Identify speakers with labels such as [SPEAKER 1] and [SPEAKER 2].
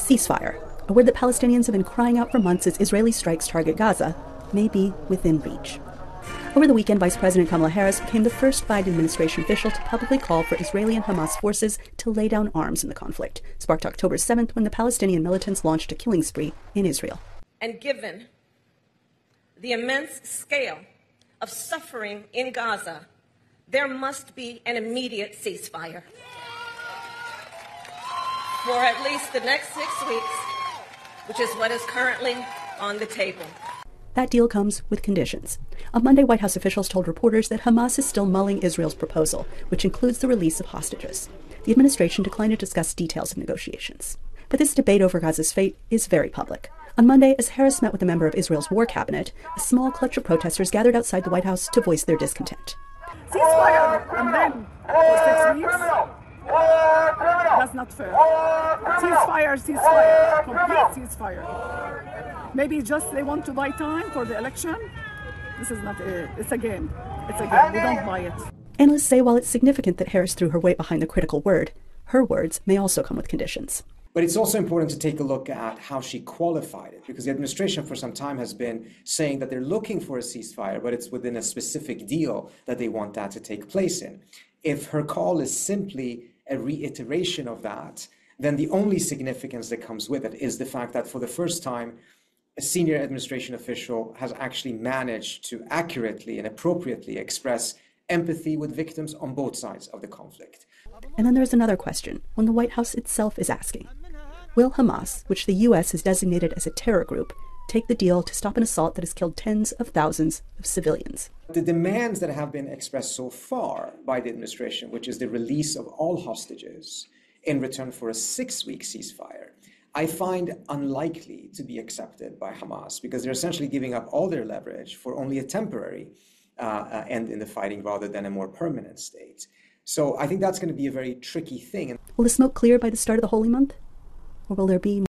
[SPEAKER 1] Ceasefire, a word that Palestinians have been crying out for months as Israeli strikes target Gaza, may be within reach. Over the weekend, Vice President Kamala Harris became the first Biden administration official to publicly call for Israeli and Hamas forces to lay down arms in the conflict, sparked October 7th when the Palestinian militants launched a killing spree in Israel.
[SPEAKER 2] And given the immense scale of suffering in Gaza, there must be an immediate ceasefire for at least the next six weeks, which is what is currently on the table.
[SPEAKER 1] That deal comes with conditions. On Monday, White House officials told reporters that Hamas is still mulling Israel's proposal, which includes the release of hostages. The administration declined to discuss details of negotiations. But this debate over Gaza's fate is very public. On Monday, as Harris met with a member of Israel's war cabinet, a small clutch of protesters gathered outside the White House to voice their discontent.
[SPEAKER 3] Ceasefire and then for six weeks that's not fair. Ceasefire, ceasefire, complete ceasefire. Maybe just they want to buy time for the election. This is not it. It's a game. It's a game. We don't buy it.
[SPEAKER 1] Analysts say while it's significant that Harris threw her weight behind the critical word, her words may also come with conditions.
[SPEAKER 4] But it's also important to take a look at how she qualified it, because the administration for some time has been saying that they're looking for a ceasefire, but it's within a specific deal that they want that to take place in. If her call is simply a reiteration of that, then the only significance that comes with it is the fact that for the first time, a senior administration official has actually managed to accurately and appropriately express empathy with victims on both sides of the conflict.
[SPEAKER 1] And then there's another question, one the White House itself is asking. Will Hamas, which the U.S. has designated as a terror group, take the deal to stop an assault that has killed tens of thousands of civilians.
[SPEAKER 4] The demands that have been expressed so far by the administration, which is the release of all hostages in return for a six week ceasefire, I find unlikely to be accepted by Hamas because they're essentially giving up all their leverage for only a temporary uh, uh, end in the fighting rather than a more permanent state. So I think that's going to be a very tricky thing.
[SPEAKER 1] Will the smoke clear by the start of the holy month? Or will there be